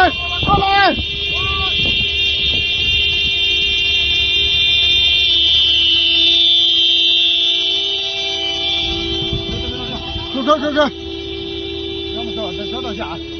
过来！来！走走走走，走走！再下！